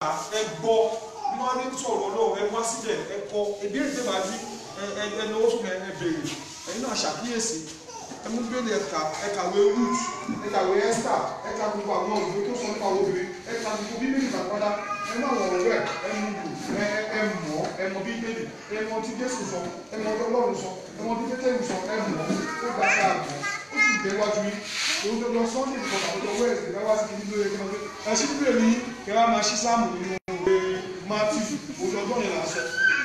ẹ wọ́n ní sọ̀rọ̀ ọlọ́run ẹ wá síbẹ̀ ẹ kọ ìbéèrè tẹ́ bá bí ẹ náwó fún ẹ béèrè ẹ̀yin náà ṣàkíyèsí. Ẹ mú bẹ́ẹ̀lì ẹ̀ka ẹ̀kàwé root ẹ̀kàwé esther ẹ̀ka gbogbo àwọn òwe tó sọ nípa obìnrin ẹ̀ka gbogbo bíbélì bàbáda ẹ má wọ̀ ọ̀rọ̀ ẹ̀ mú lò ẹ ẹ mọ̀ ẹ mọ̀ bíbélì ẹ mọ̀ tí jésù sọ ẹ mọ̀ tí ọlọ́run sọ ẹ mọ̀ tí pétérù sọ ẹ mọ̀ ó gbà ká àgbọ̀ ó sì gbé wájú yín. Òun lọ àbújọ wẹ́ẹ̀sì sí bíbélì yín kẹ wá máa ṣí sáàmù nínú ìwé matthew olùdọ́gbọ́n yẹn sọ.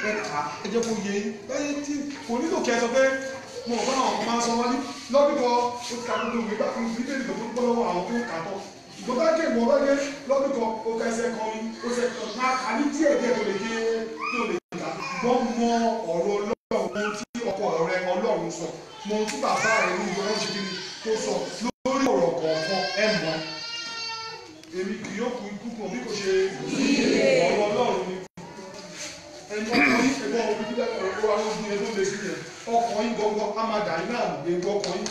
Ẹ kà ẹ jẹ́ kó yé yín. Bẹ́ẹ̀ tí kò nílò kẹ́ ẹ sọ pé mo bá àwọn máa sọ wọn ní. Kan ó ti ka gbogbo ìwé gbà fún bíbélì tó gbọ́ lọ́wọ́ àwọn tó kà tán. Ìgbọ́n bá ké ìwọ̀n bẹ́ẹ̀ lọ́dún kan ó ka ẹsẹ̀ kan mi ó ṣe máa kà ní díẹ̀ díẹ̀ tó lè ké tó lè kà gbọ́n mọ ọ̀rọ̀ ọlọ́run tí ọkọ rẹ ọlọ́run sọ. Ohun tí bàbá rẹ ní ìwé ọ̀rọ̀ ṣèkìrì tó sọ lórí ọ̀rọ̀ kọ̀ọ̀kan ẹ̀ mọ́ èmi kì yóò kú ikú kan bí kò ṣe ọ̀rọ̀ ọlọ́run ni. Ọmọ bíbí lẹ́kọ̀ọ́ ẹ̀kọ́ àwọn ogun ẹ̀dọ́ lè sí yẹn. Ọkọ̀ yín gbọ́ngbọ́n á máa dà yín náà ewu ọkọ̀ yín.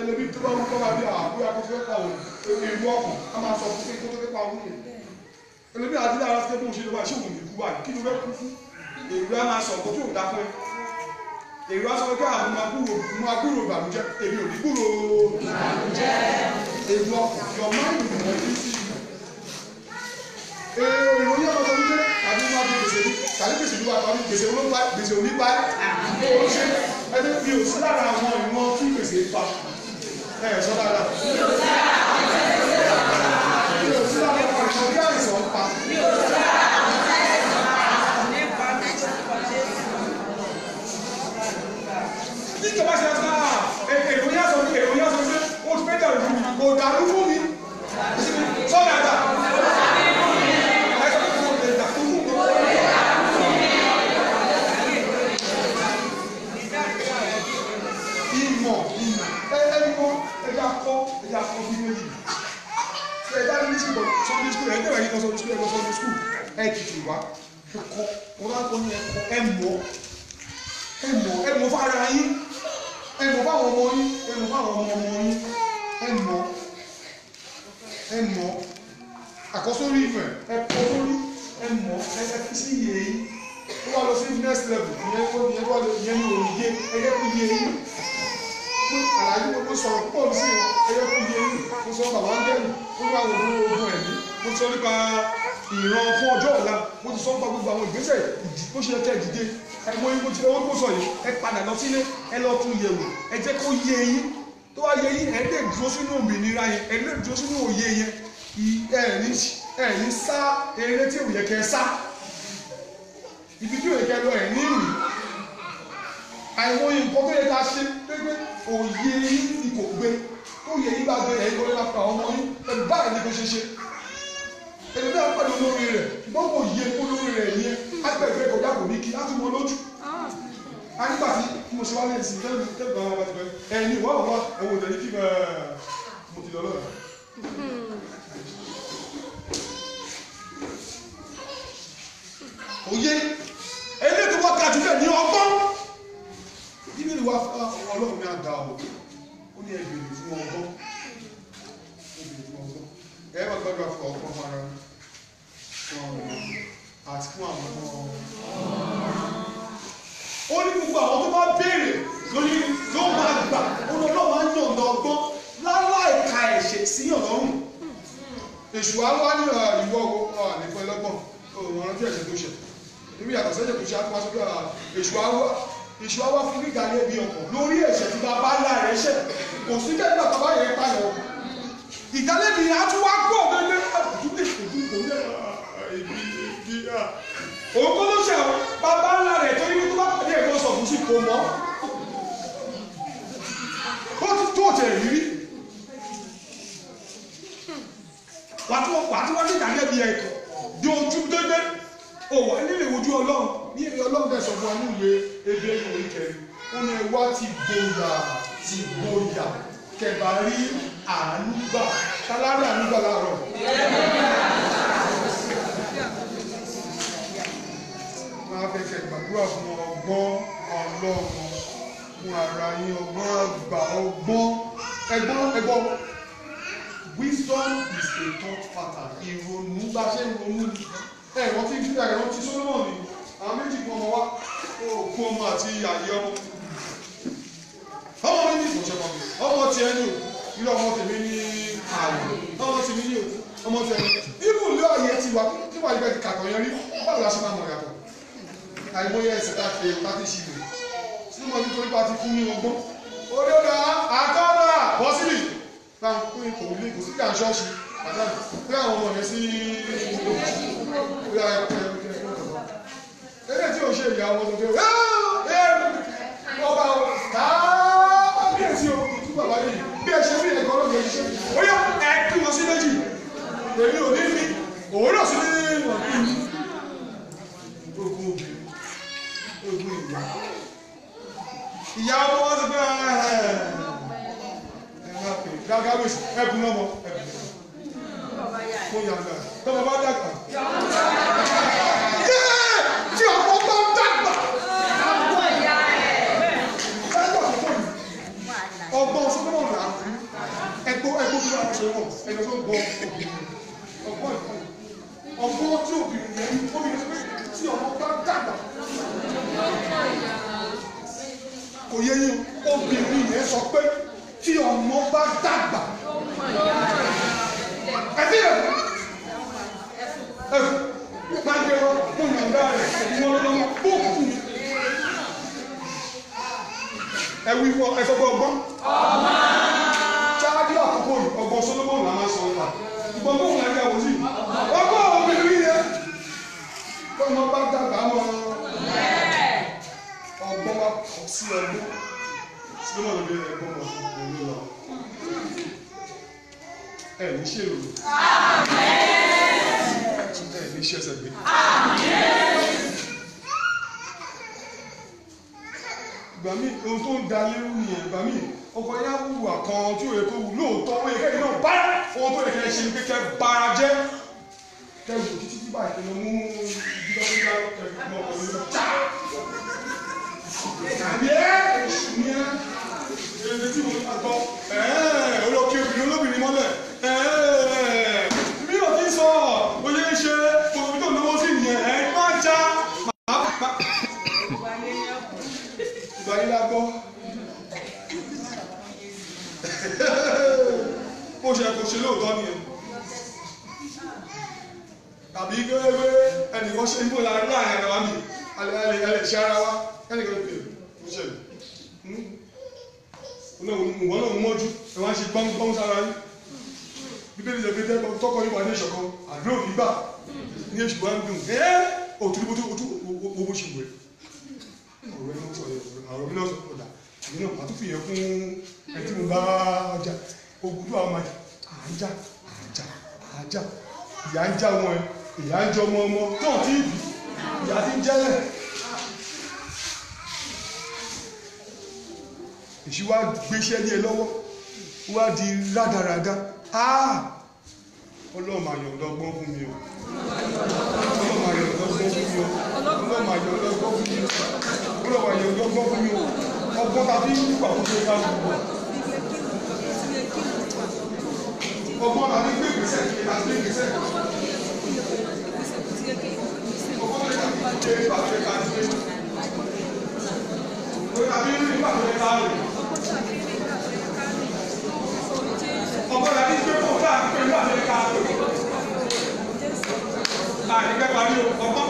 Ẹlẹ́bí tó bá wúkọ́ bá bí àbúrò akókò fẹ́ pa òun. Ewu ọkọ̀ á máa sọ fún kó tó fẹ́ pa òun yẹn. Ẹlẹ́bí àti lára ṣe bó ṣe lọ́wọ́ òun ìkú wà kí ló fẹ́ kú fún? Èrò á máa sọ kó tó dá fún ẹ. Èrò á sọ pé àwọn máa kúrò máa kúrò ìbànújẹ́. Èmi ò ní kúrò. Èrò ọkọ̀ your mind will be sí yẹn lọ sọ wípé àbí wọn bí gbèsè ní tàbí gbèsè ní wà tàbí gbèsè olóńgbà gbèsè onígbà ó ṣe ẹni mi ò sí lára àwọn ìwọ̀n tí gbèsè pa. Ẹ sọ dára mi ò sí lára àwọn ìwọ̀n tí àìsàn pa? Ní ìjọba ṣe ká èrò yẹn sọ èrò yẹn sọ pé ó ti fẹ́ dàrú mi kò dàrú fún mi. Sọ dára ẹ sọ pé kò lè dàrú fún mi. ìmọ̀ ìmọ̀ ẹni kọ́ ẹja kọ́ ẹja kọ́ bí méjì ṣe ẹja ní sí sunday school ẹ̀ tẹ̀wé yìí lọ sunday school ẹ̀ lọ sunday school ẹ̀ tètè wá ẹ kọ́ wọn bá kọ́ ní ẹ̀kọ́ ẹ̀ mọ̀ ẹ̀ mọ̀ ẹ̀ mọ̀ fara yín ẹ̀ mọ̀ fáwọn ọmọ yín ẹ̀ mọ̀ fáwọn ọmọ ọmọ yín ẹ̀ mọ̀ ẹ̀ mọ̀ àkọ́sórí ìfẹ́ ẹ̀ kọ́ sórí ẹ̀ mọ̀ ẹ̀ fi sí iye yín ó wà lọ sí next level ìyẹn ìyẹn ní òye ẹ̀yẹ kó iye yín fún àlàyé gbogbo sọ̀rọ̀ púpọ̀ sí ẹyẹ fún yìí mo sọ bàbá ń dẹ́nu fún àwọn ogun ogun ẹ̀mí mo sọ nípa ìran fún ọjọ́ ọ̀la mo ti sọ nípa gbogbo àwọn ìgbésẹ̀ bó ṣe kẹ́ dìde. Ẹ̀mọ yín mo ti lọ́wọ́ tó sọ yìí ẹ padà lọ sílé ẹ lọ tún yẹ̀wò ẹ jẹ́ kó yé yín. Tó wá yé yín ẹ lè dúró sínú òmìnira yẹn ẹ lè dúró sínú òye yẹn. Ẹ ní ẹ ní sá eré tí òye kẹ sá. Ibi tí òye kẹ lọ ẹ ní ìrìn. Àìmọye nǹkan tó yẹ ká ṣe pépé òye yín ni kò gbé. Yẹ yín bá gbé ẹ̀yin kọ́lé lápá ọmọ yín. Ẹ báyìí ni kò ṣe ṣe. Bí wọ́n pẹ̀lú olórí rẹ̀. Kò yẹ kó lórí rẹ̀ yẹn. Agbẹ̀gbẹ̀ kọjá kò ní kí tún mọ lójú. A nígbà tí mo ṣe wá lẹ́yìn sí tẹ́lẹ̀ tẹ́lẹ̀ àwọn ọmọ ti pẹ́ ẹ̀yin ìwọ́ ọ̀wọ́ ẹ̀wọ̀n ní kí mo ti lọ lọ́la. òye eléyìí tó wọ́n ọgbọ́n bíbélì wa ọlọ́run ní àdá o. Ó ní ẹgbẹ̀rún fún ọgbọ́n. Ẹgbẹ̀rún fún ọgbọ́n. Ẹ bá gbàdúrà fún ọgbọ́n fún ara fún ọmọ àti fún àwọn ọmọ ó ní gbogbo àwọn tó bá béèrè lórí ló máa gbà. Ó ọlọ́run máa ń yọ̀ǹda ọgbọ́n láláì ka ẹ̀ṣẹ̀ sí ọlọ́run. Èṣù á wá ní ìwọ nípa ẹlọ́gbọ̀n òun rántí ẹ̀ṣẹ̀ tó ṣẹ̀. Níbi yàtọ̀ sẹ́jẹ̀ tó ṣe á tó wá sókè èṣù á wá èṣù àwa fún ní ìdálé bí ọkọ̀ lórí ẹ̀ṣẹ̀ tí bàbá ńlá rẹ̀ ṣẹ̀. Kò sí kẹ́kẹ́ bàbá yẹn pààyàn ìdálé mi á tún wá gbọ́ ọ̀gbẹ́gbẹ́ àdúgbò ìṣèjú kò ní à. òun kó ló ṣe àwọn bàbá ńlá rẹ̀ tó ní tó bá pàdé ẹ̀kọ́ sọ̀ fún sí kò mọ́. Ó ti tó tẹ̀ rírí wà tí wọ́n ní ìdálé bí ẹ̀kọ́ di ojú dédé. Òwò nílé ojú ọlọ́run ní èrè ọlọ́run tẹ̀sán fún wa ní ìwé ebe ìwé kẹrin ó ní ẹwà ti gbòòyà ti gbòòyà kẹba rí àánú gbà. Kálárí àánú gbà láàárọ̀. máa fẹ́ kẹ́ gbàdúrà fún ọgbọ́n ọlọ́run fún ara yín ọgbọ́n àgbà ọgbọ́n. Ẹgbọ́n ẹgbọ́n. Wisdom is a thought pattern. Ìrònú bá ṣe ń ronú ni. Ẹ ìrántí ìdílé ìrántí Solomon ni àwọn méjì kan ọmọ wa òkú ọmọ àti àyè ọmọ. Ọmọ ní ìfọ̀ṣẹ́ kan ọmọ tiẹ̀ ní òkú ilé ọmọ tèmi ní ààyè ọmọ tèmi ní òkú. Ọmọ tiẹ̀ ní ibù ilé ọ̀yẹ́ ti wà. Tí wàá ibẹ̀ ti kàkọ́ yẹn rí. Báwo la ṣe máa mọ̀ yàtọ̀ àìmọye ẹsẹ̀ tá a fi láti ṣì rè. Sínú ọdún tó nípa ti fún ní ọgbọ́n olódà àkọ́dà bọ́ síbì bá ń pín kò ní kò sí kí à ń ṣọ́ọ̀ṣì. Àdáni pé àwọn ọmọ yẹn sí ìlú ẹgbẹ́ tí o ṣe ìyá ọmọ tó fẹ́ ọba káàbíyèsí o tún bàbá yìí bí ẹ ṣe rí ẹ̀kọ́ lọ́gbẹ̀ẹ́ ṣe ó yá ẹ kí wọn sí méjì. Èmi ò ní ní òun náà sí ní ogun obìnrin ogun ìyá ìyá ọmọ wọn ti fẹ́ gágáwèsì ẹbùn náà mọ ẹbùn fún yàrá tọ́mọ bá dàgbà tí ọmọ bá dàgbà ọgbọ́n sọ́kọ́mọ̀ là ń rí ẹgbọ́ ẹgbọ́ bí ẹgbẹ́ tó ń bọ̀ ọgbọ́n ọgbọ́n tí obìnrin yẹn obìnrin pé tí ọmọ bá dàgbà. Kò yẹ yín obìnrin yẹn sọ pé tí ọmọ bá dàgbà. Ẹbí ẹ ẹ máa gbé wọn fún ìyànda rẹ ìwọ lọ́wọ́ bóòkù ẹ wí wọ ẹ sọ pé ọgbọ́n. ṣáájú ìgbọ́n tó wù láyé àwọn sí ọgbọ́n obìnrin yẹn. Tọmọ bá dàgbà mọ ọgbọ́n wa kọ sí ọgbọ́n Solomon ló dé ẹ̀gbọ́n òun ló lọ? Ẹ ní ṣe èrò ẹ ní ṣẹṣẹ gbé. ìgbà míì ohun tó ń da lérú nìyẹn ìgbà míì ọkọ yẹn á wùwà kan tí òye tó wù lóòótọ́ ó yẹ kẹ́kẹ́ náà bá ohun tó yẹ kẹ́ ṣe pé kẹ́ bara jẹ́. Kẹ́ wù títí tí báyìí kẹ́ lọ mú dídọ́gbẹ́dá kẹ́ fi mọ́ ọ̀rọ̀ lórí já. tàbí ẹ́? Èṣù ni ẹ́. Ẹ̀ tí mo gbọ́ ẹ̀ẹ́ olókè obìnrin olóbìnrin mọ́lẹ̀ ṣe kò ṣe lóòótọ́ nìyẹn tàbí gbégbé ẹnìkan ṣe ń láàárín ara wa mi alẹ́ ṣe ara wa. Ẹnìkan pè é ṣe. Ìwọ náà mọ́jú. Ẹ wá ṣe gbọ́ngbọ́n sára yín. Bíbélì ṣe pé tẹ́kọ̀ tọkọ yín wà ní ìṣọ̀kan àdúrà òbí gbà. Ní èṣù wa ń dùn. Ẹ́ tó owó ṣe wẹ̀ ọ̀rọ̀ ẹ̀ ló sọ ọ̀rọ̀ mi náà sọ ọ̀dà. Èmi náà pàtó fìyẹn fún ẹ mo bá ọjà. Ogun tó àwọn máa àjà àjà àjà. Ìyá ń já wọn ìyá ń jẹ ọmọ ọmọ tó ti bì ìyá ti ń jẹ́lẹ̀. Èṣù wa gbéṣẹ́ ní ẹ lọ́wọ́. Wá di rádaràda ọlọ́run máa yọ̀ ọ̀dọ́gbọ́n fún mi o. Ọlọ́run máa yọ̀ ọ̀dọ́gbọ́n fún mi o. Ọlọ́run máa yọ̀ ọ̀dọ́gbọ́n fún mi o. Ọlọ́run máa yọ̀ ọ̀dọ́gbọ́n fún mi o. Ọgbọ́n tàbí nípa tó ṣe ká ọgbọ́n tàbí gbé ìgbésẹ̀ kí ká gbé ìgbésẹ̀? Ọgbọ́n tàbí gbé ìgbà tó ká gbé ọgbọ́n tàbí nípa tó ká rè ọgbọ́n tàbí gbé kó ká gbé ìgbà tó ká rè àìgbẹ́ parí ọgbọ́n.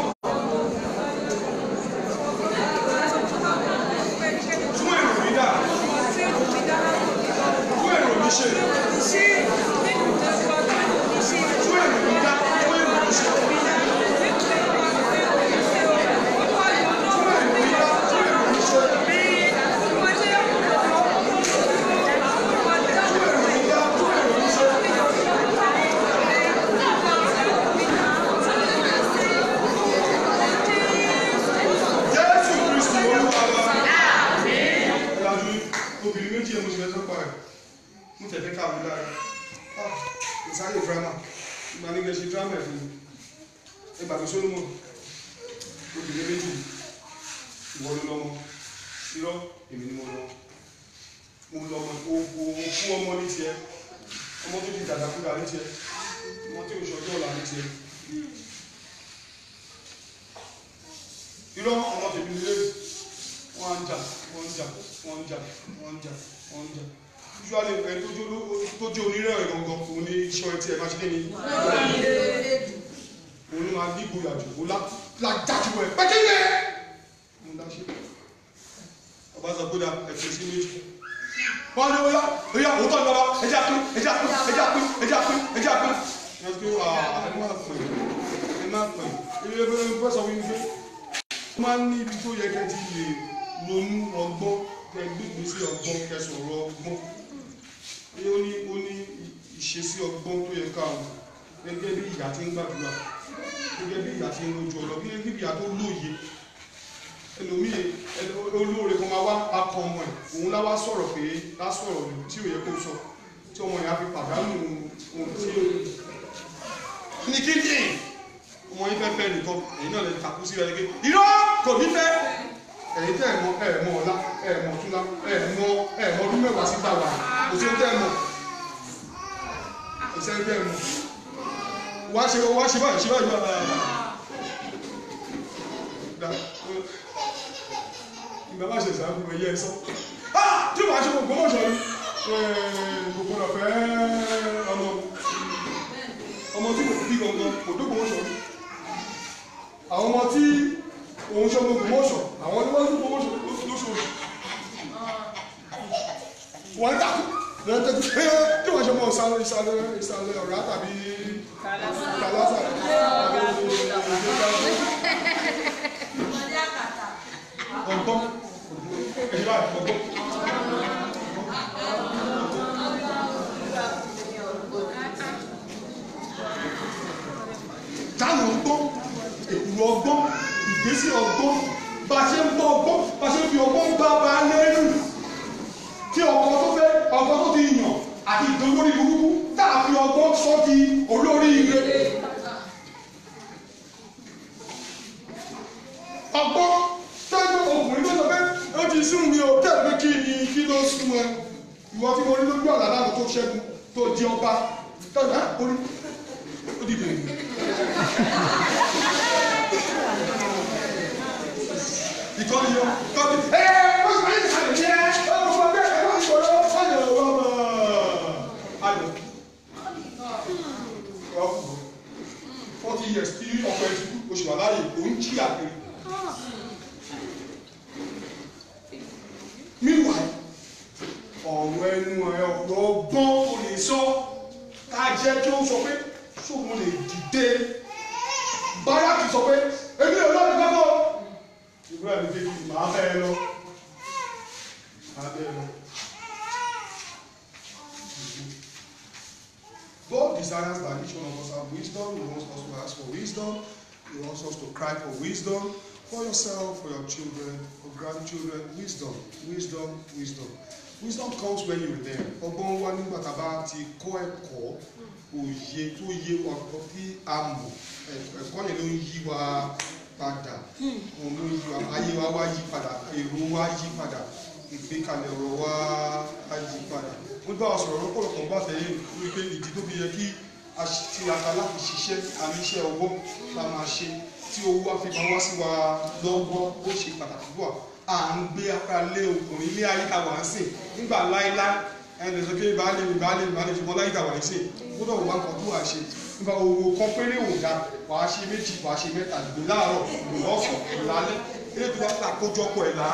Tún èrò mi dà. Tún èrò mi ṣe. Tún èrò mi dá. Tún èrò mi ṣe. Tún èrò mi dá. Tún èrò mi ṣe. Tún èrò mi dá. Tún èrò mi ṣe. Jésù Kristi olúwa wa. Ìlàjú obìnrin méjì ẹ̀ mo ṣe fẹ́ tó pa ẹ̀. Mo tẹ̀lé káàbí lára. Ah, Kò sáyè dírámà. Ìgbà ní kẹ́ ṣe dírámà ẹ̀ fún mi. Ìgbà tó Solomon. Obìnrin méjì. Ìwọ ló lọ́mọ. Irọ́ èmi ni mo lọ. Mo lọ́mọ. O fún ọmọ ní tiẹ̀. Ọmọ tó ti dàgbà fúnra ní tiẹ̀. wọn tí oṣù ọjọ́ ọ̀la ní tiẹ̀. irọ́ ọmọ tèmi lé wọ́n ń jà wọ́n ń jà wọ́n ń jà wọ́n ń jà wọ́n ń jà usually ẹni tó jó tó jó onírẹ̀ ẹ̀ gangan òun ní iṣọ́ ẹtì ẹ̀ máa ṣe kéde òun ní máa dìbò yàjò òun lá la jájú ẹ̀ pẹ́kẹ́lẹ́ òun lá ṣe ọba sọ pé dà ẹ̀fẹ̀ sí méjì wọ́n ní oyá oyá òótọ́ ní bàbá ẹja pín ẹja pín ẹja pín ẹja pín ẹ ti wà ẹ má pín ẹ má pín ilé ẹgbẹ́ fẹ́ sọ wípé ó máa ń ní ibi tó yẹ kẹ́ ti lè ronú ọgbọ́n kẹ gbígbé sí ọgbọ́n kẹ sọ̀rọ̀ ọgbọ́n ó ní ó ní ìṣesí ọgbọ́n tó yẹ ká o gẹ́gẹ́ bí ìyá tí ń gbàdúrà gẹ́gẹ́ bí ìyá tí ń rojú ọ̀rọ̀ gẹ́gẹ́ bí ìyá tó lóye. Ẹlòmíye olóore kan máa wá akọ ọmọ ẹ̀ òun láwá sọ̀rọ̀ pé lá sọ̀rọ̀ tí tí ọmọ yẹn á fi pàdánù ohun tí ó ní kí ni ọmọ yín fẹ́ fẹ́ nìkan èyí náà lè takú sí ẹ̀ gẹ́gẹ́ irọ́ kò ní fẹ́. Ẹ̀yin tẹ́ ẹ̀ mọ̀ ẹ̀ mọ̀ ọ̀la ẹ̀ mọ̀ ọ̀túnla ẹ̀ mọ̀ ẹ̀ mọ̀ ọdún mẹ́wàá sí tàwa. Kò sí ẹ̀ mọ̀. Kò sí ẹ̀ mọ̀. Wá ṣe wá ṣe báyìí ṣe báyìí wá ìgbà má ṣe ìsàmù ẹ̀yẹ ẹ̀sọ́ tí wàá ṣe gbogbo mọ̀ṣọ́ ni gbogbo náà fẹ́ ọmọ? Ọmọ tí kò bí gangan kò dógbò mọ̀ṣọ́ ni àwọn ọmọ tí òun ṣe gbogbo mọ́ṣọ̀ àwọn tí wọ́n gbogbo mọ́ṣọ̀ lóṣooṣù. Wọ́n ń takú wọ́n tẹ́tù pé tí wọ́n ṣe mọ́ ìsàlẹ̀ ìsàlẹ̀ ìsàlẹ̀ ọ̀rá tàbí kàlásà? Ọgbọ́n. Ẹ̀ṣẹ̀ báyìí ọgbọ́n. Táwọn ọgbọ́n èkùrọ̀ ọgbọ́n ìgbésí ọgbọ́n bá ṣe ń bọ́ ọgbọ́n bá ṣe ń fi ọgbọ́n bá bá lẹ́rù tí ọkọ tó fẹ́ ọkọ tó ti yàn àti ìdólórí burúkú tá a fi ọgbọ́n sọ di olórí ire. ọgbọ́n tẹ́lẹ̀ ọkùnrin tó sọ pé ó ti sún mi ò tẹ̀lé kí ni kí ló sún ẹ ìwọ tí mo rí lójú ọ̀la láwọn tó ṣẹ́gun tó di ọba tẹ́lẹ̀ desires that each one of us have wisdom. He wants us to ask for wisdom. He wants us to cry for wisdom for yourself, for your children, for grandchildren. Wisdom, wisdom, wisdom. Wisdom comes when you're there. Ọgbọ́n wa nígbà tá a bá ti kọ́ ẹ̀kọ́ òye tó yé wa kọ́ tí a mọ̀ ẹ̀kọ́ yẹn ló ń yí wa padà hmm. òun ló ń yí wa ayé wa wá yí padà èrò wa yí padà ìgbékalẹ̀ ọ̀rọ̀ wa á yí padà mo bá ọ sọ̀rọ̀ lọ́pọ̀lọpọ̀ bá tẹ̀lé wípé ìdí tó fi yẹ kí a tiraka láti ṣiṣẹ́ àmì iṣẹ́ ọwọ́ la máa ṣe tí owó wa fi máa wá sí wa lọ́wọ́ ó ṣe pàtàkì wa à ń gbé apá lé ọkùnrin ilé ayé ta wà ń sìn nígbà láéláé ẹni sọ pé baálé mi baálé mi mi ṣùgbọ́n láyé ta wà ń sìn gbọ́dọ̀ wà kan tó wà ṣe. Nígbà owó kan péré ò ga wàá ṣe méjì wàá ṣe mẹ́ta gbé láàárọ̀ gbé lọ́sàn gbé lálẹ́. Eré tó bá ta kójọpọ̀ ẹ̀ là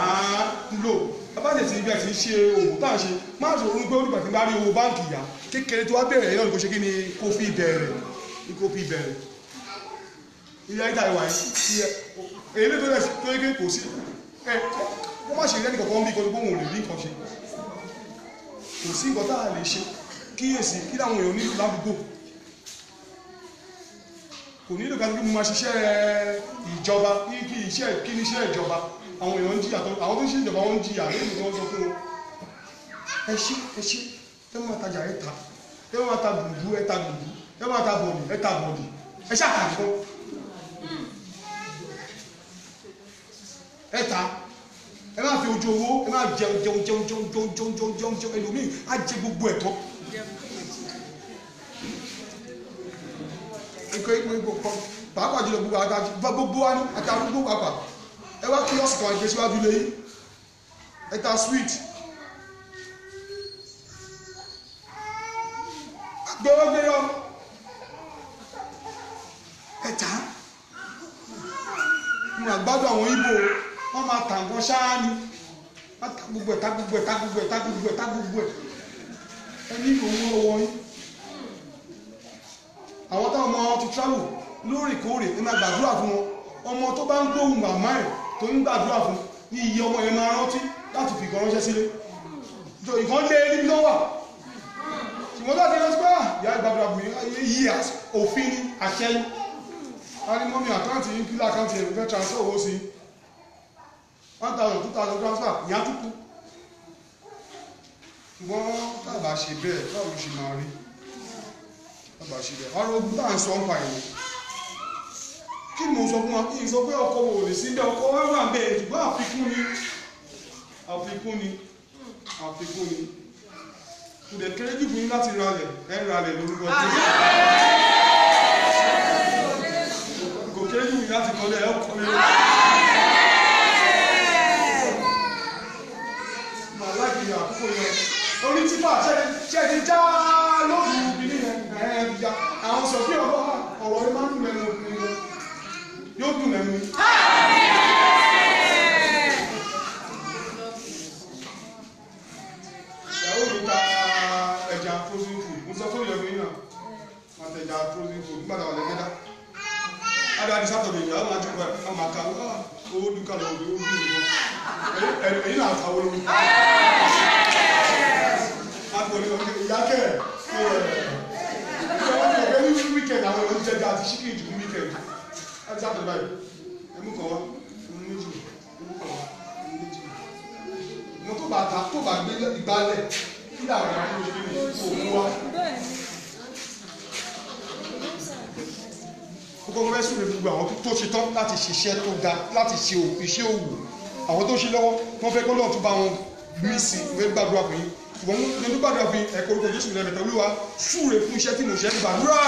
ń lò. Abájẹ ibi àti ń ṣe òwò tá à ń ṣe máa sọ orúkọ olùgbà tí ń bá rí owó báǹkì yá kékeré tó wá bẹ̀rẹ̀ yẹn náà ni kò ṣe kí ni kó fi bẹ̀rẹ̀ ni kó fi bẹ̀rẹ̀. Ilé ayé wáyé tí ẹ èlé tó lẹ́sí tó yẹ kò sí. Ẹ kó má ṣe lẹ́nu kọ̀ọ̀kan bí kọ́ tó gbóhùn lè rí nǹkan ṣe. Kò sí nǹkan tá a lè ṣe. Kíyèsí kí láwọn èèyàn ní ládùúgbò? Kò nílò ká kí mo máa ṣiṣẹ́ ìjọba kí iṣẹ́ kí ní iṣẹ́ ìjọba? Àwọn èèyàn ń jìyà àwọn tó ń ṣe ìjọba wọn ń jìyà lẹ́yìn tó ń sọ fún wọn ẹ ṣe ẹ ṣe ẹ máa ta ẹ máa ta gbùgbù ẹ ta gbùgbù ẹ máa ta bọ̀dì ẹ ta bọ̀dì. Ẹ ṣáà tà nǹkan. Ẹ ta. Ẹ máa fi ojú owó ẹ máa jẹun jẹun jẹun jẹun jẹun jẹun jẹun jẹun jẹun ẹlòmíì á jẹ gbogbo ẹ̀ tán. Kọ́ ìpín gbogbo pàápàá jùlọ gbogbo àgbà gbogbo wa ní àti arúgbó pàpà ẹ wá kí ọ̀sìn kan ìgbé síwájú lé yìí ẹ ta sweet gbowó gbé yọ ẹ tà á. Mo àgbádùn àwọn ibo wọn máa tà nǹkan ṣáá ni. Wọn ta gbogbo ẹ ta gbogbo ẹ ta gbogbo ẹ ta gbogbo ẹ ta gbogbo ẹ. Ẹ ní òun lọ́wọ́ yín. Àwọn táwọn ọmọ wọn ti travel lóòrèkóòrè ẹ máa gbàdúrà fún wọn. Ọmọ tó bá ń gbóhùn màmá ẹ tó ń gbàdúrà fún ní iye ọmọ yẹn máa rántí láti fi ìkan ránṣẹ́ sílé. Ìkan lé níbi tó wà. Ṣùgbọ́n láti ah ìyá ìgbàdúrà bù yí òfin ni àṣẹ yín a ní mọ́mí àkáǹtì yín kílá àkáǹtì ẹ̀rù fẹ́ transfer owó sí. One thousand two thousand transfer ìyá kú ṣùgbọ́n tábà ṣe bẹ́ẹ̀ báwo ṣe máa rí? Tábà ṣe bẹ́ẹ̀ ọ̀rọ̀ ogun à ń sọ ń pa ẹ̀yìn kí ni mo sọ fún wa kí n sọ pé ọkọ wò lè sí bẹ́ẹ̀ ọkọ wá wà bẹ́ẹ̀ ṣùgbọ́n àfikún ni. Àfikún ni. Àfikún ni kò dẹ̀ kéré jù fún yín láti ralẹ̀ ẹ̀ ralẹ̀ lórúkọ tó kò kéré jù fún yín láti kọ́lé ẹ̀ kọ́lé màá láti àkókò yẹn. Orí ṣe ti já lóòrùn ìbílẹ̀ yẹn. Ẹ̀ ẹ̀ já. Àwọn sọ̀fí ọ̀rọ̀ ọ̀rọ̀ yẹn máa ń dùn lẹ́nu yóò dùn lẹ́nu. Adé adi sátọ̀ lèyìn àwọn máa jókòó ẹ̀ máa ka owó dúkà lọ́wọ́ owó dùn nìkan ẹ̀yìn náà ta lórí. akọni ìyá kẹ ẹ ẹ ní wíkẹ̀ndì àwọn ọ̀rọ̀ jẹjẹ àti ṣíkì ní wíkẹ̀ndì ẹ ti sátọ̀ báyìí ẹmú kan wá ẹmú méjì ẹmú kan wá ẹmú méjì. Mo tó bá ta tó bá gbé ìgbálẹ̀ kí làwọn ọ̀rọ̀ àwọn ọ̀rọ̀ ní òkú wa. Kókó fẹ́ súnlẹ̀ gbogbo àwọn tó ṣe tán láti ṣiṣẹ́ tó ga láti ṣe iṣẹ́ òwò. Àwọn tó ṣe lọ́wọ́ wọ́n fẹ́ kọ́ lọ́ọ̀ tó bá wọn gbé sí ìwé gbàdúrà fún yín. Ṣùgbọ́n mo ní gbàdúrà fún yín ẹ̀kọ́ orúkọ Jésù lẹ́mẹ̀ta. Olúwa súre fún iṣẹ́ tí mo ṣe gbàdúrà.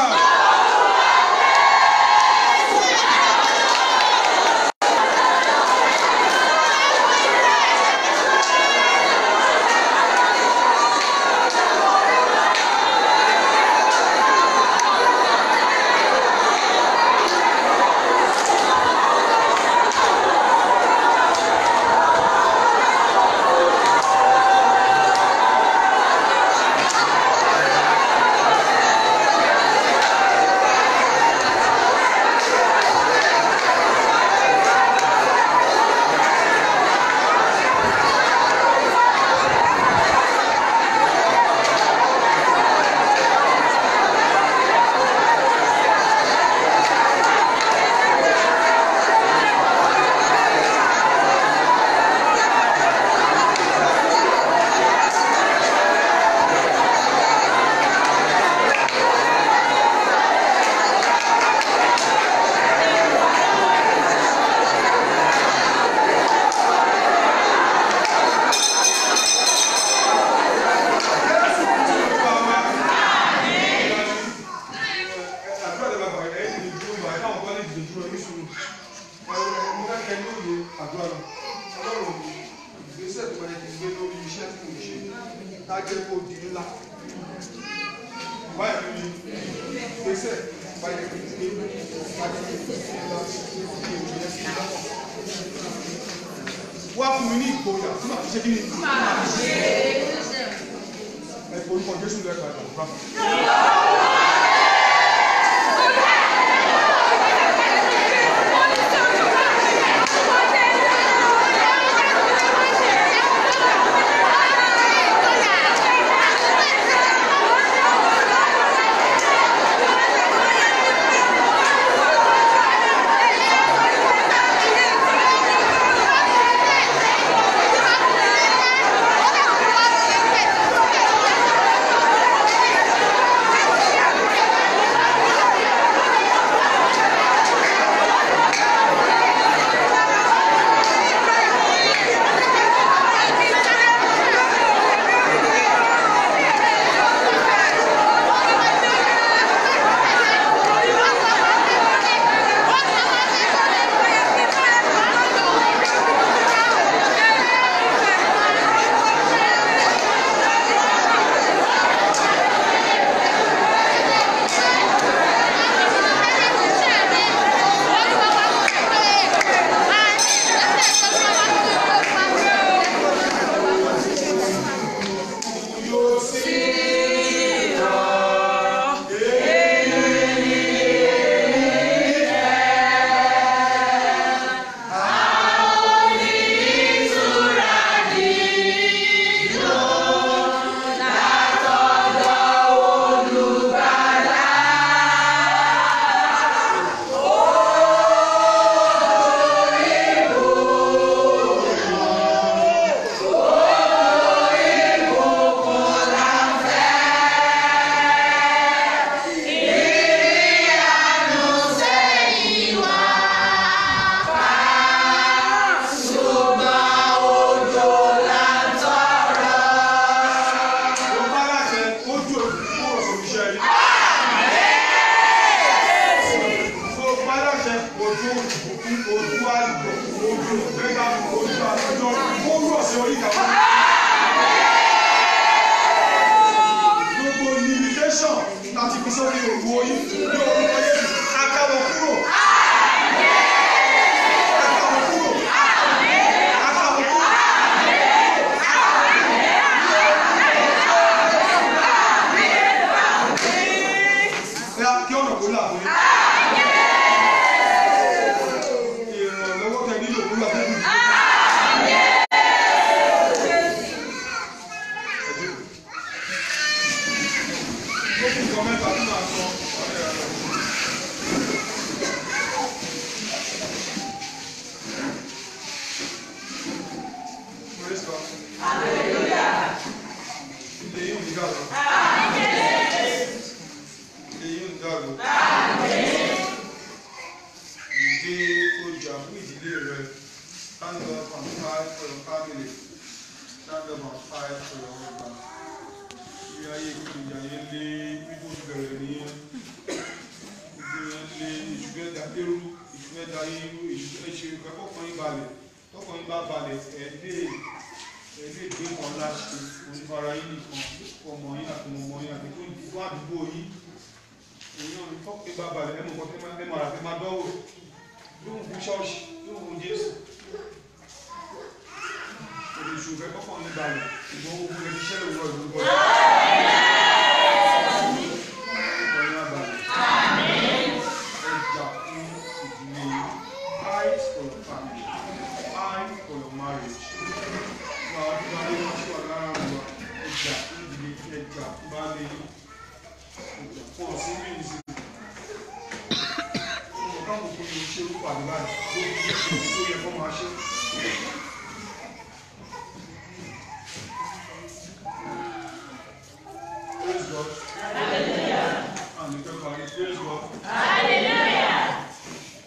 Praise God. Hallelujah.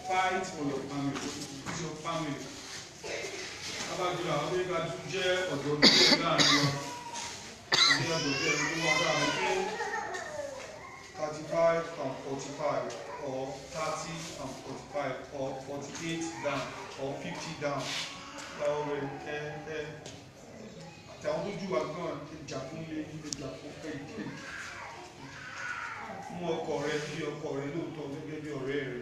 Fight for your family. It's your family. Àwọn tó ga tún jẹ́ ọ̀dọ́ ilé láàárín wa. Ní ọ̀dọ̀ jẹ́ tó wá dáa pé thirty five and forty five or thirty and forty five or forty eight down or fifty down. Báwo rẹ̀ ẹ ẹ àtàwọn tó jù wá gan ìjà fún ilé ìjà fún kéèké mú ọkọ rẹ bí ọkọ rẹ lóòótọ́ gẹ́gẹ́ bí ọ̀rẹ́ rẹ.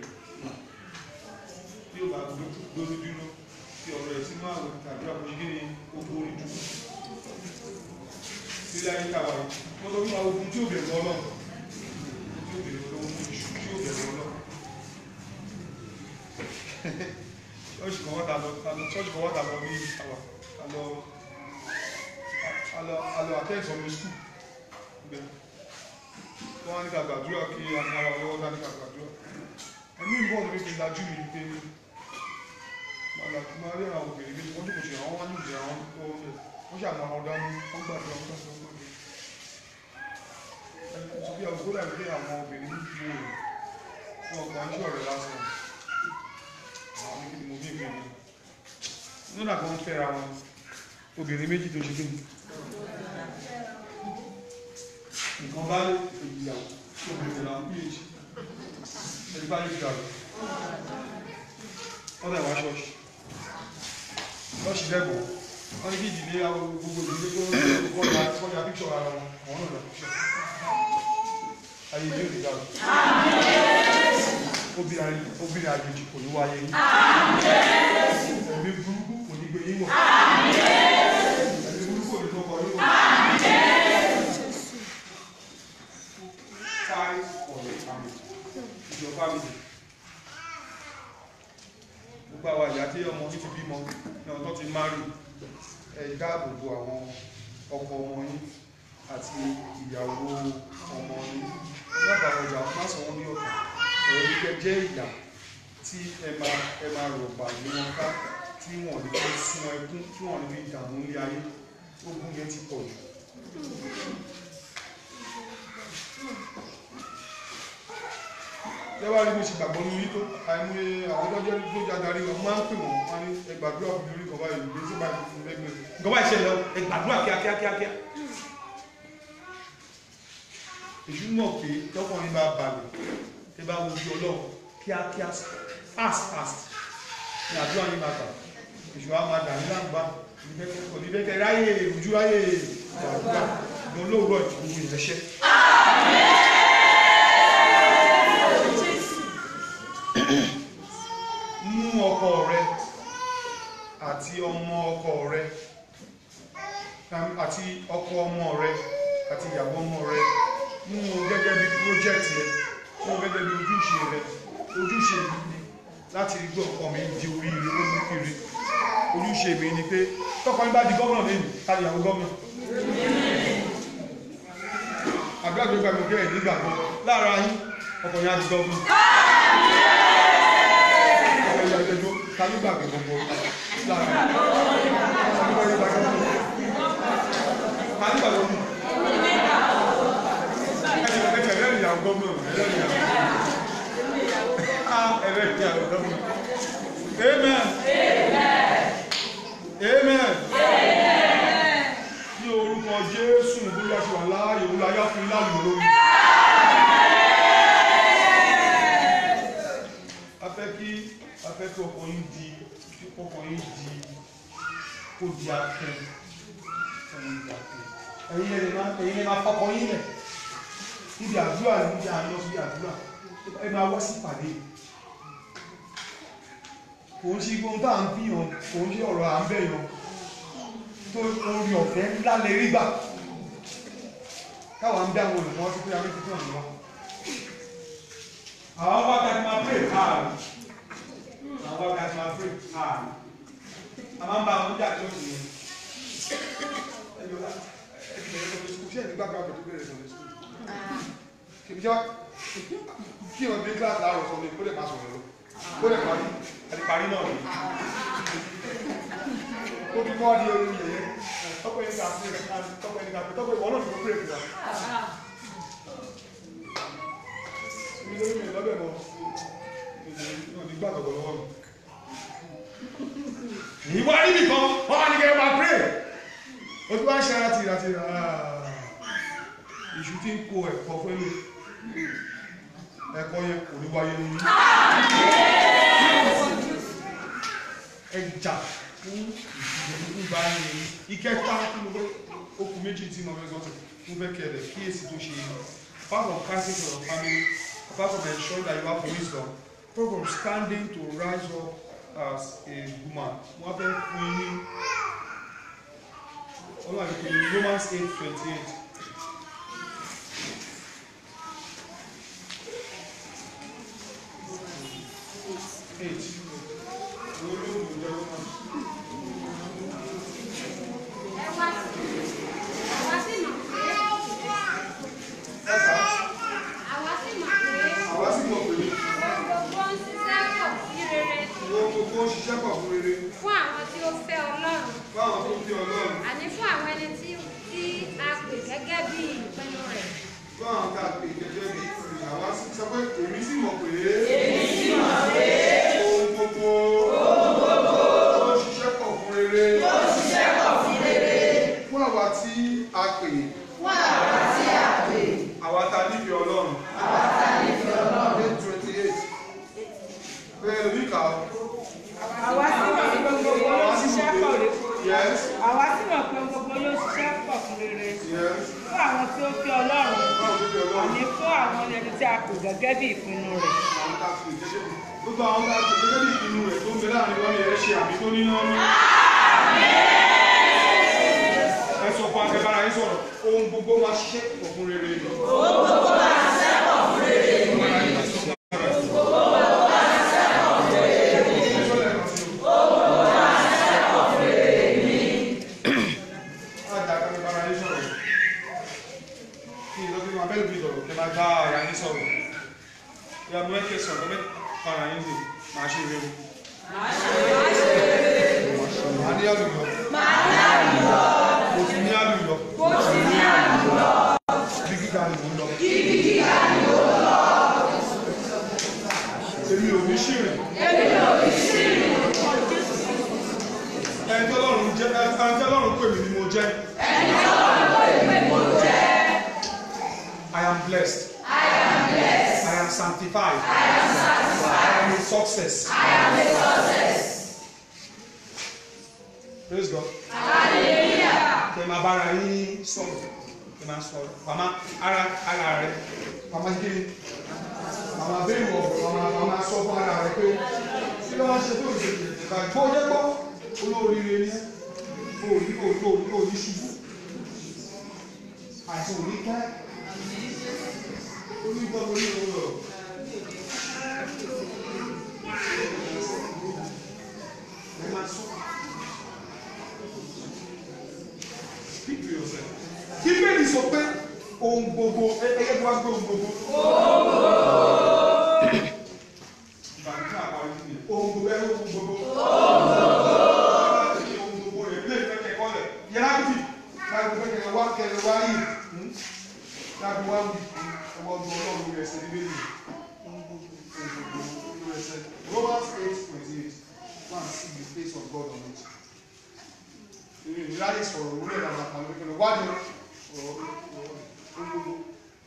Bí ó bá gbójú dúró fi ọ̀rọ̀ ẹ̀ sínú àwẹ̀ tàbí àpòjì kí ni ó borí jù. Sílẹ̀ tàwa yìí? Wọ́n tó fún ogun tí ó bẹ̀rù ọlọ́run. Tí ó bẹ̀rù ọlọ́run iṣu tí ó bẹ̀rù ọlọ́run. Ṣọ́ọ̀ṣì kan wọ́n ta lọ ṣọ́ọ̀ṣì kan wọ́n ta lọ bí àwà àlọ́ alo alo attend sunday school. Bẹ tó wá ní ká gbàdúrà kí agbára ọlọ́wọ́ dá ní ká gbàdúrà. Ẹ̀mí ìbọn mi fi lajú mi pé máa rí àwọn obìnrin méjì wọ́n sí àwọn wájú ìdí àwọn tó wọ́n ṣàmù àwọn dání wọ́n gbàdúrà wọ́n gbàdúrà wọ́n gbàdúrà. Tó bí àgbo láì pé àwọn obìnrin méjì wò rẹ̀ wọn kàn ń ṣọ̀rẹ́ lásán. Àwọn méjì mo bí ìpè ní kí ni nǹkan bá lè ìyàwó obìnrin là ń bí èjì ẹni bá lè dàrú wọ́n dẹ̀ wá ṣọ́ọ̀ṣì. Ṣọ́ọ̀ṣì lẹ́gbọ̀ọ́ wọ́n ní kí ìdílé gbogbo ìdílé ń kọjá kọjá píṣọ̀ ara wọn àwọn náà lọ píṣọ̀ ayé yóò ní dàrú obìnrin àjèjì kò ní wáyé ẹ̀mí burúkú kò ní gbé yín wọ̀ ẹ̀mí burúkú kò ní tó kọ yín wọ̀. Fight for your family. It's your family. Gbogbo àwọn àyà tí ọmọ yìí ti bímọ ní ọ̀tọ̀ ti márì ẹ dáàbò bo àwọn ọkọ ọmọ yín àti ìyàwó ọmọ yín. Bàa ọjà má sọ wọ́n ní ọ̀tọ̀. Ẹ̀rọ gbígbẹ́ jẹ́ ìyà tí ẹ máa ẹ máa rọ̀ bà ní wọn ká tí wọ́n ní fi sun ẹkún tí wọ́n ní fi dààmú ilé ayé. Ogun yẹn ti pọ̀ jù. Lẹ́wà rí mo ṣe gbàgbọ́ ní orí tó? Àìmọye àwọn tó jẹ́ tó jẹ́ adarí wọn máa ń pè wọ́n wọ́n ní ẹ gbàdúrà fún mi nǹkan báyìí ìgbésí báyìí fún mi lẹ́gbẹ̀ẹ́ nǹkan báyìí ṣẹlẹ̀ o ẹ gbàdúrà kíákíá kíákíá. èṣù mọ̀ pé tọkùnrin bá balẹ̀ tẹ bá wo ojú ọlọ́run kíákíá fast fast ní àdúrà yín máa gbà. Èṣù á máa dà ní ní bẹ́ẹ̀ ráyè ojú ráyè àdúrà ní olóòrọ̀ ìfowó ìrẹsẹ̀. mú ọkọ rẹ àti ọmọ ọkọ rẹ àti ọkọ ọmọ rẹ àti ìyàwó ọmọ rẹ mú wọn gẹ́gẹ́ bí project rẹ mú wọn gẹ́gẹ́ bí ojúṣe rẹ. Ojúṣe mi ni láti rí gbé ọkọ mi di oríire ó mú kiri. Ojúṣe mi ni pé tọkọ mi bá di gómìnà lẹ́yìn káàdì ìyàwó gómìnà àbí àgbégbà mi kẹ́ ẹ̀ nígbàgbọ́. Lára yín ọkọ yẹn á di gómìnà ọkọ yẹn á di gómìnà ta ló gbàgbé gbogbo ah amen amen ṣe wà láàyè olùláyà fún ìlànà lórí. a fẹ́ kí a fẹ́ kí ọkọ yín di ọkọ yín di kó di akẹ́. Ẹ̀yin lè máa ẹ̀yin lè máa fọkọ yín lẹ̀. Níbi àdúrà níbi àná síbi àdúrà. Ẹ máa wá sí ìpàdé. Ń ṣe gbóhùn tá à ń fihàn ń ṣe ọ̀rọ̀ à ń bẹ̀yàn tó orí ọ̀fẹ́ ńlá lè rí gbà. Káwa ń bẹ́ àwọn olùkọ́ sí pé a méjì fún ọ̀nà àwọn wákàtí máa pè káàrí àwọn wákàtí máa pè káàrí a máa ń bá àwọn oúnjẹ àti oṣù yẹn ẹyọ ẹbí bẹ̀rẹ̀ sọ̀rọ̀ sukùl ṣé ẹni gbàgbọ́ àgbẹ̀ tó bẹ̀rẹ̀ sọ̀rọ̀ sukùl kìí jẹ́ kí ọ̀n dé kíláàsì láàárọ̀ sọ̀rọ̀ kó lè máa sọ̀rọ̀ lọ. Kó lè parí. Àti parí náà ni. Ó ti mọ́ di orí sí náà ti kó pèrè fún wa. mi lórí mi lọ́bẹ̀ mọ́. Ní lọ́wọ́ mi. Ìwọ níbi kan wọ́n wá ní kẹ́ ẹ máa pray. Ó ti wá ṣe ara tìrà tìrà. Ìṣù tí ń kó ẹ̀kọ́ fún mi ẹ̀kọ́ yẹn kò ní wáyé nínú. Ẹjà fún ìṣùgbọ́n bá ní ìkẹta tí mo fẹ́ okùn méjì tí mo fẹ́ sọ́tọ̀ mo fẹ́ kẹ̀lẹ̀ kíyèsí tó ṣe apart from casting for your family apart from ensuring that you have wisdom. Apart from standing to rise up as a woman wọ́n fẹ́ fún yín ní ọlọ́run àti kìíní Romans eight twenty. Eight. Ó àwa sì mọ̀ pé gbogbo yóò ṣiṣẹ́ pọ̀ rere. yes. Àwa sì mọ̀ pé gbogbo yóò ṣiṣẹ́ pọ̀ fún rere. Yes. Fún àwọn tí ó fi Ọlọ́run. àní fún àwọn ẹni tí a pè gẹ́gẹ́ bí ìpinnu rẹ̀. gbogbo àwọn tá a pè gẹ́gẹ́ bí ìpinnu rẹ̀ tó ń bẹ láàárín wọn ni ẹ ṣe àmì tó níná. Ní. ẹ sọ fún akẹ́bára yín sọ̀rọ̀. Ohun gbogbo máa ṣiṣẹ́ pọ̀ fún rere ohun gbogbo máa ṣiṣẹ́ pọ̀ fún rere ni. Kí ni lọ́gbẹ́ máa bẹ́ẹ̀ bí sọ̀rọ̀ kí ẹ máa bá ara yín sọ̀rọ̀ ya mo fẹ́ sọ̀rọ̀ mẹ́ para yín lè máa ṣe rere. Màá ní àlùyọ. Mo ti ní àlùyọ. Bí gíga ni mo ń lọ. Èmi ò ní ṣìrìn. Ẹni tí Ọlọ́run jẹ́ ẹni tí Ọlọ́run pè mí ni mo jẹ́. I am blessed. I am sanctified. I am a success. I am a success. Praise God. Hallelujah. Kẹ máa bára yín sọ̀rọ̀. Kẹ máa sọ̀rọ̀. Màmá ara ara rẹ̀. Màmá kí ni? Màmá bẹ́ẹ̀ wọ̀ màmá màmá sọ fún ara rẹ̀ pé kí ló wá ṣe tó ìṣe ìgbà gbọ́ jẹ́ gbọ́ olóríire ni òní òní òní òní ṣubú àti òní kẹ́ onígbọ́ orí òwúrọ̀. Ẹ máa sọ. Speak to yourself. Kí bẹ́ẹ̀ni sọ pé ohun gbogbo bí wá gbé ohun gbogbo. Bàtà àwọn ìdílé. Ohun gbogbo ẹ ohun gbogbo. Ohun gbogbo rẹ̀ bí lè fẹ́ kẹ́kọ̀ọ́ rẹ̀. Yẹ́nà bìtì. Láti fẹ́ kẹ́kẹ́ wá kẹ́kẹ́ wá yìí. Láti wá wí. Ọmọ ọdún ọlọ́run lórí ẹsẹ̀ ní bẹ́ẹ̀ni. Ohun gbogbo ohun gbogbo lórí ẹsẹ̀. Romans eight twenty eight. One see the face of God on it ìráyè sọ̀rọ̀ òwúrọ̀ ìlànà àpàlẹ́ kékeré wádìí ọ̀rọ̀ ohun gbogbo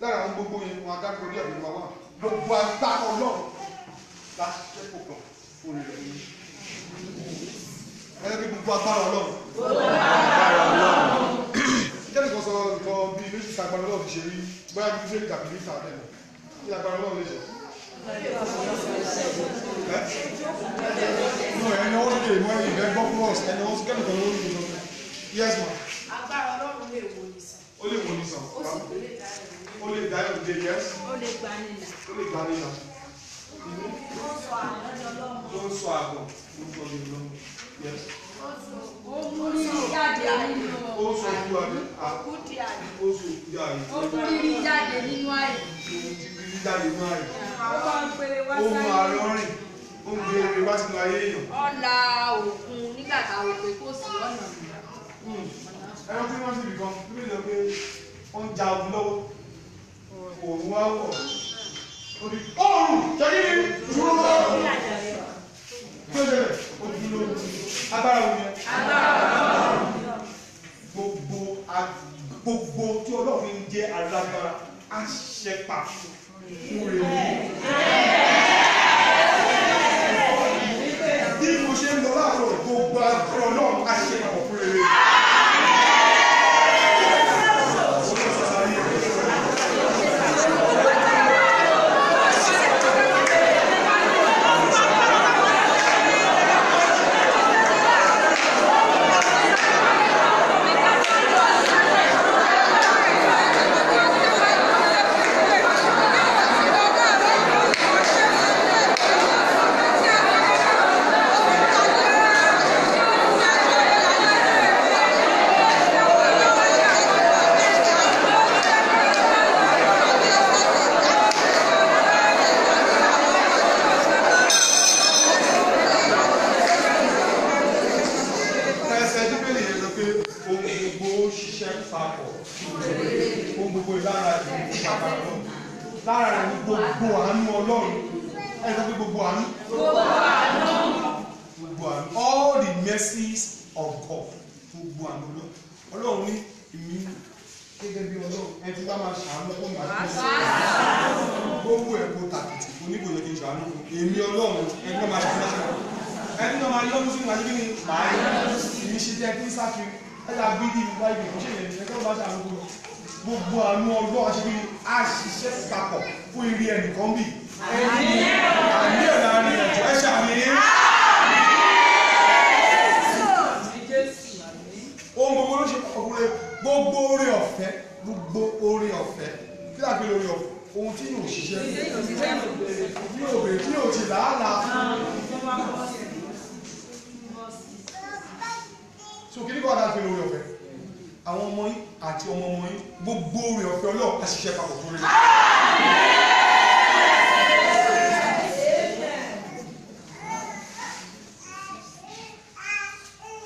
lára àwọn gbogbo yẹn wọn adágún orí ẹ̀mí wa wà gbogbo agbára ọlọ́run láti jẹ́ kó pọ̀ fún rẹ̀ ní. ẹni pé gbogbo agbára ọlọ́run. jẹ́ni kan sọ nǹkan bíi méjì tí agbára ọlọ́run fi ṣe rí bóyá bíi méjì tàbí mítà bẹ́ẹ̀ kí agbára ọlọ́run lè ṣe. Nú ẹni ó lè mọ ìbẹ́ gbọ́ plus ẹni ó kẹ́ni kan ló ń lò lọ́wọ́. Yes ma. Agbára Ọlọ́run lè wo ni sàn. Ó lè wò ní sàn. Ó sì lè dá ẹ̀rù. Ó lè dá dé yes. Ó lè gbà nílà. Ó lè gbà níyà. Ó sọ àlọ́jọ́ lọ́mọ. Ó ń sọ àgọ̀. Ó ń sọ ní ìlú. Yes. Ó sọ ojú àbí à òkú di àná. ó sọ ojú àyè. Ó mú rírí jáde nínú àyè. Ohun tí bí jáde inú àyè. Ó máa ń pèrè wá sáyé. arọ́rìn. Ó ń gbé eré wá sínú ayé èèyàn. ọ̀la òkun nígbà táwọn pé kò sí lọ́nà Ẹran tí wọ́n ti bì kan, bí lè pé ó ń ja ogun lọ́wọ́. Òun wá wọ̀. Ó di ọ̀rùn jẹ́kí ni dúró lọ́wọ́. Gbẹ́sẹ̀ ó dúró. Agbára wo yẹn? Gbogbo gbogbo tí ọlọ́run ń jẹ́ alágbára á ṣẹ́pà fún rere. Bí mo ṣe ń lọ láàárọ̀ gbogbo agbára ọlọ́run á ṣẹ́pà fún rere. ẹsẹ̀ bíbélì yẹn sọ pé ohun gbogbo ó ṣiṣẹ́ papọ̀ ohun gbogbo lára rẹ̀ ní pàpà lọ lára rẹ̀ ní gbogbo àánú ọlọ́run ẹ sọ pé gbogbo àánú gbogbo àánú all the mercies of God gbogbo àánú ọlọ́run ọlọ́run ní ìmí gẹ́gẹ́ bí ọlọ́run ẹ ti bá máa ṣàánú fún mi àti gbogbo ẹ̀kọ́ tàkìtì oníbòye kì í ṣàánú fún èmi ọlọ́run ẹni náà máa ṣe fún ẹṣẹ ẹni náà máa yọ́nú sí ìwádìí ní màá yọ́nú ìmí ṣe jẹ́ kí n sáfi ẹ̀dá bídí ìwà ìbí kò ṣe yẹn ẹ̀kọ́ bá ṣàánú fún mi gbogbo àánú ọlọ́ àṣírí á ṣiṣẹ́ papọ̀ irí ẹnìkan bì ẹni àní ẹ̀dá rí ẹ̀jọ̀ ẹ̀ ṣàmì ohun gbogbo ló ṣe rẹ gbogbo oore ọ̀fẹ́ gbogbo oore ọ̀fẹ́. Kí láti lórí ọ̀fẹ́? Ohun tí yóò ṣiṣẹ́. Tí yóò bèrè tí yóò ti làálàá so kí ní kọ́ dáa fi lórí ọ̀fẹ́? Àwọn ọmọ yín àti ọmọ ọmọ yín gbogbo oore ọ̀fẹ́ ọlọ́ọ̀ ṣiṣẹ́ papọ̀ fún rẹ.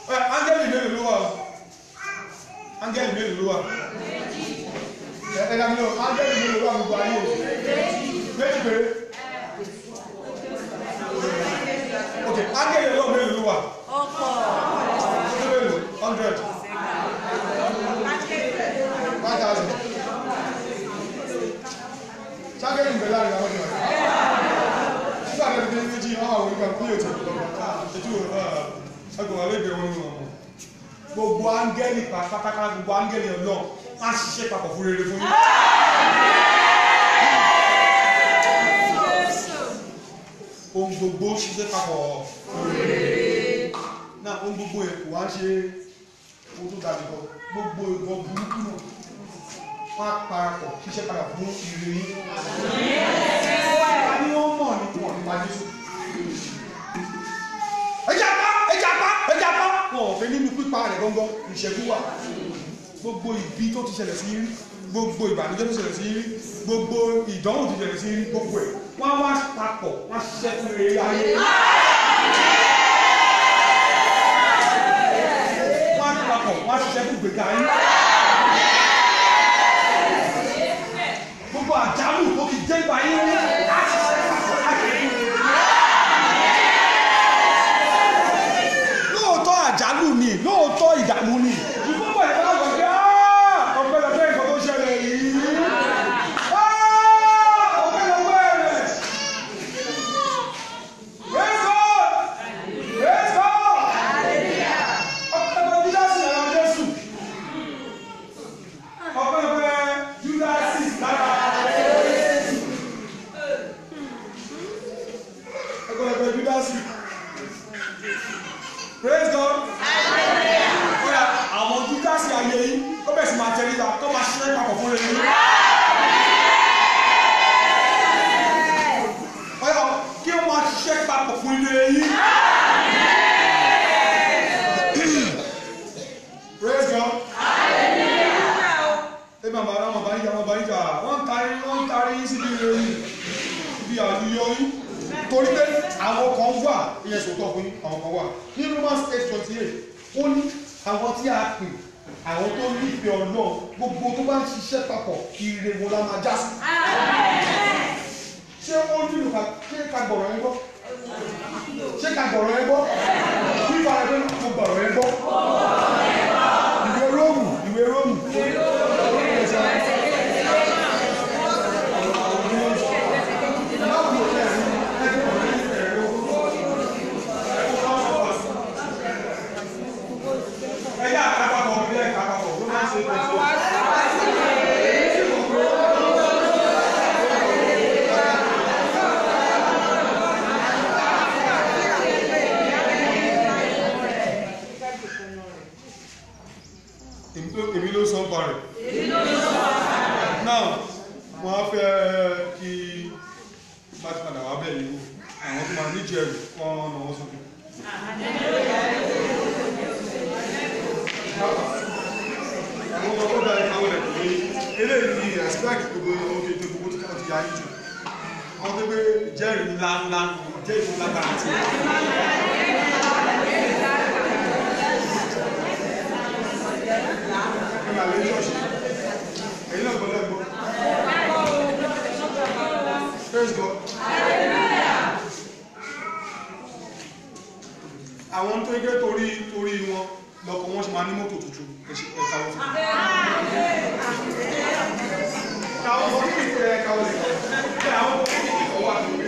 ẹ áńgẹ́lì mélòó ló wà o áńgẹ́lì mélòó ló wà ẹ ẹ dàbí o áńgẹ́lì mélòó ló wà gbogbo ayé o méjì péré ok áńgẹ́lì mélòó mélòó ló wà ọ̀pọ̀ mélòó hundred one thousand sáńgẹ́lì ń bẹ láàárín àwọn ọmọ rẹ nígbà tó ti di méjì wọn wà kan bí o ti lọ ètò ẹgbẹ́ wa lẹ́gbẹ̀ẹ́ wọn ni wọn mọ̀ gbogbo áńgẹ́lì pátápátá gbogbo áńgẹ́lì ọlọ́run á ṣiṣẹ́ papọ̀ fún rere fún yín. Gbogbo ṣiṣẹ́ papọ̀ náà ohun gbogbo ẹ̀ kò wá ṣe ohun tó dájú kọ gbogbo ìbọn burúkú náà wọ́n á parapọ̀ ṣiṣẹ́ padà fún yín. a ní wọ́n mọ̀ ní wọn nípa Jésù. ẹja pa ẹja pa ẹja pa wọn ò fẹ́ nínú pípa rẹ̀ gángan ìṣẹ́gun wà gbogbo ibi tó ti ṣẹlẹ̀ sí rí gbogbo ìbànújẹ́ tó ṣẹlẹ̀ sí rí gbogbo ìdánwò tó ṣẹlẹ̀ sí rí gbogbo ẹ̀ wọ́n wá papọ̀ wọ́n ṣiṣẹ́ fún ire ayé. wọ́n á papọ̀ wọ́n ṣiṣẹ́ fún gbèga yín. gbogbo àjálù tó fi dé ibà yín rí á ṣiṣẹ́ papọ̀ láti rí ire. lóòótọ́ àjálù ni lóòótọ́ ìdààmú ni ìfowópamọ́ ìfowópamọ́ ìfowópamọ́ ọ̀pẹ̀lọpẹ̀ nǹkan tó ṣẹlẹ̀ yìí ọ̀pẹ̀lọpẹ̀ rẹ̀ praise God praise God ọ̀pẹ̀lọpẹ̀ júdásì ẹ̀rọ Jésù ọ̀pẹ̀lọpẹ̀ júdásì lára Jésù ọ̀pẹ̀lọpẹ̀ júdásì praise God ọ̀yà àwọn júdásì ayé yìí kó bẹ̀ sí máa tẹríba kó máa ṣiṣẹ́ papọ̀ fún rere. ọ̀yà kí wọ́n máa ṣiṣẹ́ papọ̀ fún rere yìí. praise God. ẹ máa bá àwọn báyìí àwọn báyìí jà wọ́n ń tarí wọ́n ń tarí yín síbi rere yìí ibi àlùyọ yín torí pé àwọn kan wà ìyẹn sòtọ́ fún àwọn kan wà. Ní Romans eight twenty eight ó ní àwọn tí a pè àwọn tó nífẹ̀ẹ́ ọlọ́run gbogbo tó bá ń ṣiṣẹ́ papọ̀ ire wo la máa já sí. ṣé ó nílò ká ṣé ká gbọ̀rọ̀ yẹn gbọ́? Ṣé ká gbọ̀rọ̀ yẹn gbọ́? Fífa ẹgbẹ́ mo gbọ̀rọ̀ yẹn gbọ́ ìwé róòmù ìwé róòmù. ẹ̀yà àkàpàpọ̀ bí ẹ̀ka àkàpọ̀ ló máa ń ṣe pẹ̀lú. Èmi ló èmi ló sọ ń parẹ̀. now wọ́n á fẹ́ kí ti padà wá bẹ́ẹ̀ yìí wò àwọn tó máa ní jẹ́rìí kọ́ ọ̀nà wọn sókè. àwọn ọmọ tó dáa ìkàwé rẹ̀ pé eléyìí ni respect gbogbo oge tó gbogbo tó kàn ti yá yín jù àwọn tó gbé jẹ́rìí ńlá ńlá jẹ́rìí ńlá gbàrà tí. Nígbà lè ṣọ́ọ̀ṣì, ẹ̀yin náà gbọ́dọ̀ gbọ́. Praise God. Àwọn tó gbé torí torí wọn lọkọ̀ wọn ṣe máa ní mọ́tò tuntun ẹ̀ka wọn. Káwọn ọmọ kìí ẹ̀ka wọn lè kọ́. Àwọn ọmọ kìí kọ́ wà lórí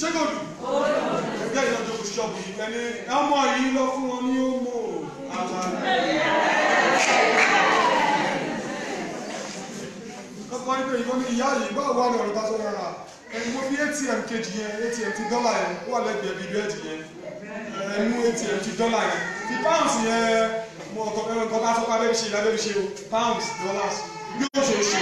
ṣé kò dùn? Ẹgbẹ́ ìlọ́jọ́ kò ṣọ́ọ̀bù yìí ẹni ọmọ yìí lọ fún wọn ní ọmọ kọ́kọ́ ní pé ìwọ́n ní ìyá yìí bá wà ní ọ̀rọ̀ bá tó rárá ẹni mo fi atm kejì yẹn atm ti dọ́là yẹn wà lẹ́gbẹ̀ẹ́ bíi bẹ́ẹ̀dì yẹn ẹ mú atm ti dọ́là yẹn ti pounds yẹn mo ọkọ ẹ nǹkan bá sọ́kọ́ abẹ́rẹ́ ṣe lábẹ́rẹ́ ṣe o pounds dollars bí ó ṣe ṣe.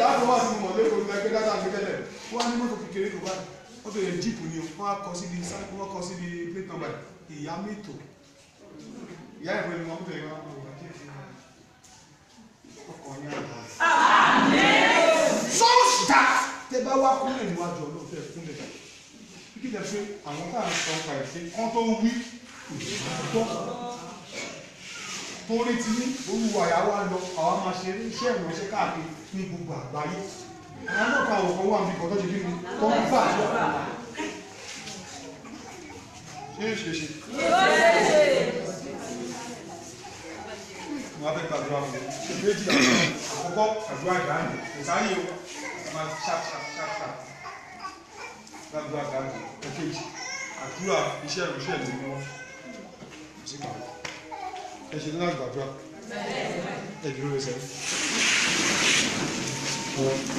láti wá sí mọ̀ lẹ́kọ̀ọ́ ní ẹgbẹ́ dáadáa gbé tẹ́lẹ̀ wọ́n á ní mọ́tò kékeré tó báyìí. Mọ́tò yẹn jíìpù ni wọ́n á kọ síbi wọ́n kọ síbi plate number ìyá mẹ́tò. Ìyá ìwé ni wọ́n mú tẹ̀lé wọn ọkọ̀ ní àgbà. sọ́ọ̀sì ta tẹ bá wá kúnlẹ̀ níwájú ọlọ́run tẹ kúnlẹ̀ kí lẹ pé àwọn tá à ń sọ ọpa ẹ̀sìn kán tó wí gbọ́ torí ti ní olúwa ìyàwó á lọ àwọn máa ṣe iṣẹ́ ìránṣẹ́ káàkiri ní gbogbo àgbáyé àwọn náà kan òkan wà níbi tó ṣe kí ni tó ń á ṣe ṣe ṣe wọn á fẹ́ gbàdúrà fún mi méjì àkọ́kọ́ àdúrà ìdáhùn kò sáyé o máa ṣáp ṣáp ṣáp ṣáp gbàdúrà ìdáhùn èkejì àdúrà iṣẹ́ ìránṣẹ́ ìlú wọ́n kò sí kàwé ẹ ṣe ní láti gbàdúrà ẹ dúró lọ sẹ́yìn. Hum.